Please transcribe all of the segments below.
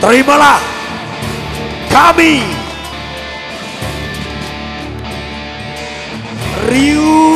terimalah kami. Ryu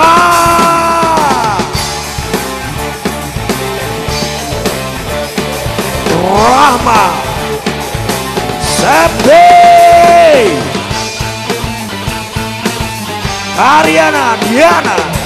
Ema Rahma Septi Ariana Diana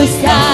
buscar.